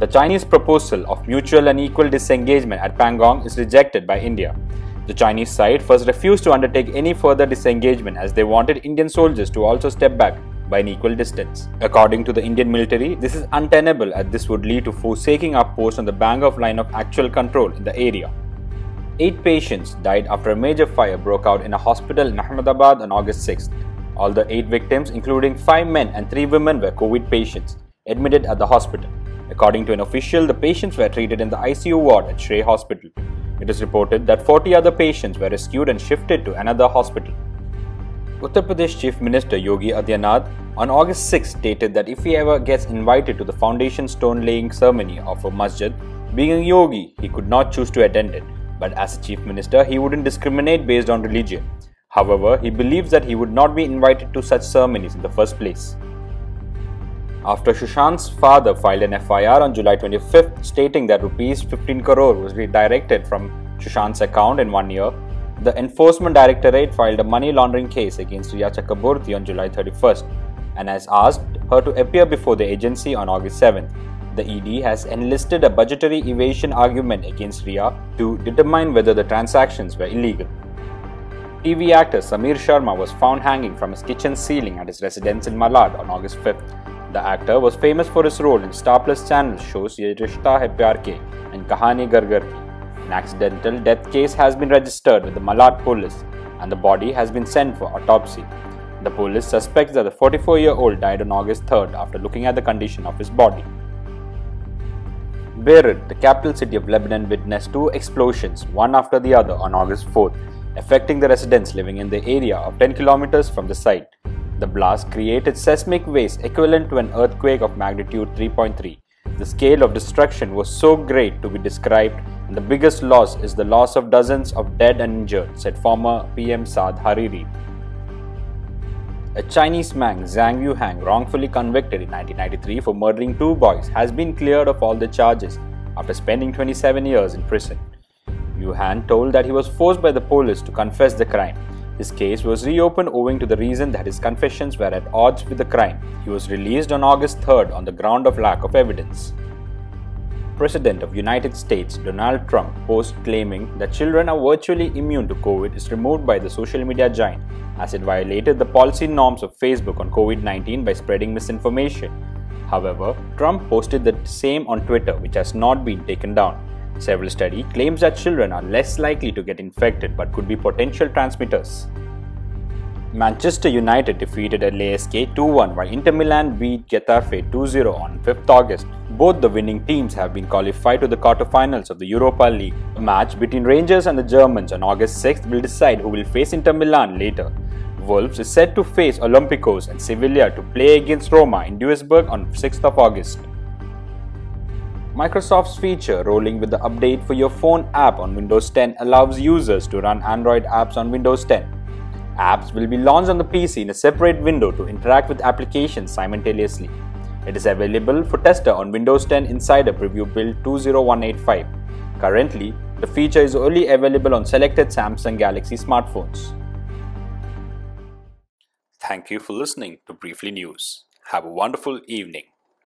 The Chinese proposal of mutual and equal disengagement at Pangong is rejected by India. The Chinese side first refused to undertake any further disengagement as they wanted Indian soldiers to also step back by an equal distance. According to the Indian military, this is untenable as this would lead to forsaking our post on the Pangong line of actual control in the area. Eight patients died after a major fire broke out in a hospital in Ahmedabad on August 6th. All the eight victims, including five men and three women, were COVID patients admitted at the hospital. According to an official, the patients were treated in the ICU ward at Shrey Hospital. It is reported that 40 other patients were rescued and shifted to another hospital. Uttar Pradesh Chief Minister Yogi Adityanath on August 6 stated that if he ever gets invited to the foundation stone laying ceremony of a masjid, being a yogi, he could not choose to attend it. But as a chief minister, he wouldn't discriminate based on religion. However, he believes that he would not be invited to such ceremonies in the first place. After Sushant's father filed an FIR on July 25th stating that rupees 15 crore was redirected from Sushant's account in one year, the Enforcement Directorate filed a money laundering case against Rhea Chakraborty on July 31st and has asked her to appear before the agency on August 7th. The ED has enlisted a budgetary evasion argument against Rhea to determine whether the transactions were illegal. TV actor Samir Sharma was found hanging from his kitchen ceiling at his residence in Malad on August 5th. The actor was famous for his role in Star Plus channel shows Ye Rishta Hai Pyar Ke and Kahani Ghar Ghar Ki. An accidental death case has been registered with the Malad police and the body has been sent for autopsy. The police suspects that the 44 year old died on August 3rd after looking at the condition of his body. Beirut, the capital city of Lebanon, witnessed two explosions, one after the other, on August 4th, affecting the residents living in the area of 10 kilometers from the site. The blast created seismic waves equivalent to an earthquake of magnitude 3.3. The scale of destruction was so great to be described and the biggest loss is the loss of dozens of dead and injured, said former PM Saad Hariri. A Chinese man, Zhang Yuhuan, wrongfully convicted in 1993 for murdering two boys, has been cleared of all the charges after spending 27 years in prison. Yuhuan told that he was forced by the police to confess the crime. His case was reopened owing to the reason that his confessions were at odds with the crime. He was released on August 3rd on the ground of lack of evidence. President of United States Donald Trump post claiming that children are virtually immune to COVID is removed by the social media giant as it violated the policy norms of Facebook on COVID-19 by spreading misinformation. However, Trump posted the same on Twitter which has not been taken down. Several study claims that children are less likely to get infected but could be potential transmitters. Manchester United defeated LASK 2-1 while Inter Milan beat Getafe 2-0 on 5th August. Both the winning teams have been qualified to the quarterfinals of the Europa League. A match between Rangers and the Germans on August 6th will decide who will face Inter Milan later. Wolves is set to face Olympiacos and Sevilla to play against Roma in Duisburg on 6th of August. Microsoft's feature rolling with the update for your phone app on Windows 10 allows users to run Android apps on Windows 10. Apps will be launched on the PC in a separate window to interact with applications simultaneously. It is available for tester on Windows 10 Insider Preview Build 20185. Currently, the feature is only available on selected Samsung Galaxy smartphones. Thank you for listening to Briefly News. Have a wonderful evening.